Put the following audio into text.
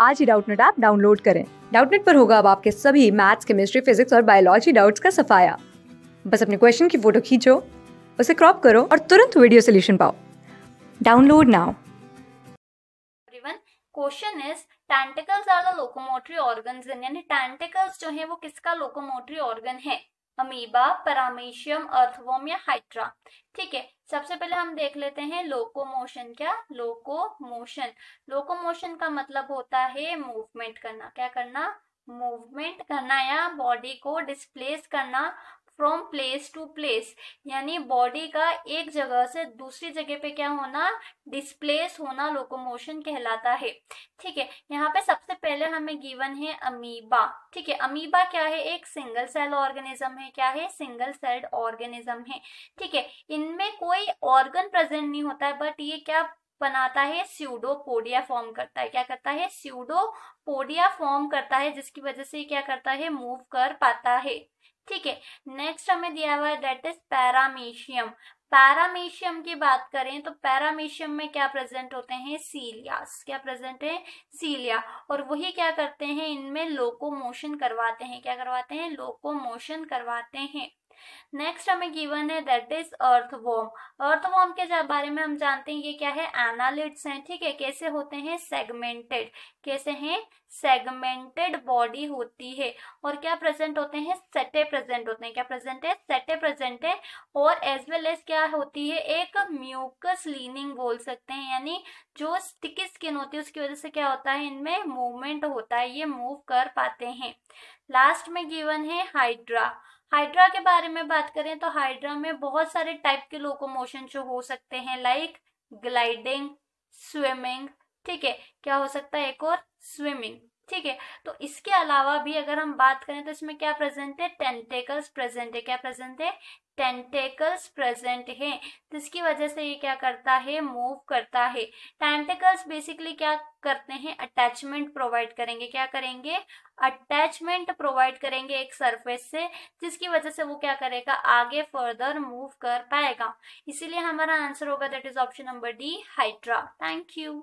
आज ही Doubtnut app download करें। डाउटनेट पर होगा अब आपके सभी मैथ्स, केमिस्ट्री, फिजिक्स और बायोलॉजी डाउट्स का सफाया। बस अपने क्वेश्चन की फ़ोटो खींचो, उसे क्रॉप करो और तुरंत वीडियो सोल्यूशन पाओ। Download now. Question is tentacles are the locomotory organs यानी टेंटिकल्स जो है वो किसका लोकोमोटरी ऑर्गन है? अमीबा परामीशियम अर्थवोम या हाइड्रा ठीक है, सबसे पहले हम देख लेते हैं लोकोमोशन क्या? लोकोमोशन लोकोमोशन का मतलब होता है मूवमेंट करना। क्या करना? मूवमेंट करना या बॉडी को डिस्प्लेस करना फ्रॉम प्लेस टू प्लेस यानी बॉडी का एक जगह से दूसरी जगह पे क्या होना? डिस्प्लेस होना लोकोमोशन कहलाता है। ठीक है, यहाँ पे सबसे पहले हमें गिवन है अमीबा ठीक है अमीबा क्या है? एक सिंगल सेल ऑर्गेनिज्म है। क्या है? सिंगल सेल्ड ऑर्गेनिज्म है। ठीक है, इनमें कोई ऑर्गन प्रेजेंट नहीं होता है बट ये क्या बनाता है? स्यूडोपोडिया फॉर्म करता है। क्या करता है? स्यूडोपोडिया फॉर्म करता है, जिसकी वजह से क्या करता है? मूव कर पाता है। ठीक है नेक्स्ट हमें दिया हुआ है दैट इज़ पैरामीशियम पैरामीशियम की बात करें तो पैरामीशियम में क्या प्रेजेंट होते हैं? सीलिया क्या प्रेजेंट है? सीलिया और वही क्या करते हैं? इनमें लोकोमोशन करवाते हैं। क्या करवाते हैं? लोकोमोशन करवाते हैं। नेक्स्ट हमें गिवन है दैट इज़ अर्थवॉर्म अर्थवॉर्म के बारे में हम जानते हैं ये क्या है? एनालिट्स हैं, ठीक है? कैसे होते हैं? सेगमेंटेड कैसे हैं? सेगमेंटेड बॉडी होती है। और क्या प्रेजेंट होते हैं? सेटे प्रेजेंट होते हैं। क्या प्रेजेंट है? सेटे प्रेजेंट है। और एज वेल एज क्या होती है? एक म्यूकस लीनिंग बोल सकते हैं, यानी जो स्टिकी स्किन होती है, उसकी वजह से क्या होता है? इनमें मूवमेंट होता है। ये मूव कर पाते हैं। लास्ट में गिवन है हाइड्रा हाइड्रा के बारे में बात करें तो हाइड्रा में बहुत सारे टाइप के लोकोमोशन जो हो सकते हैं लाइक ग्लाइडिंग स्विमिंग ठीक है? क्या हो सकता है एक और? स्विमिंग ठीक है? तो इसके अलावा भी अगर हम बात करें तो इसमें क्या प्रेजेंट है? टेंटेकल्स प्रेजेंट है। क्या प्रेजेंट है? टेंटेकल्स प्रेजेंट है। जिसकी वजह से ये क्या करता है? मूव करता है। टेंटेकल्स बेसिकली क्या करते हैं? अटैचमेंट प्रोवाइड करेंगे। क्या करेंगे? अटैचमेंट प्रोवाइड करेंगे एक सरफेस से, जिसकी वजह से वो क्या करेगा? आगे फर्दर मूव कर पाएगा। इसीलिए हमारा आंसर होगा that is option number D hydra thank you